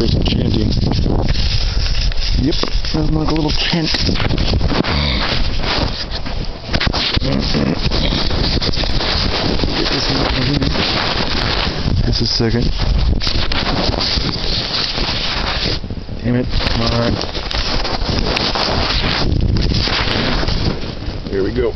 person chanting. Yep, sounds like a little tent. Just a second. Damn it, Alright. Here we go.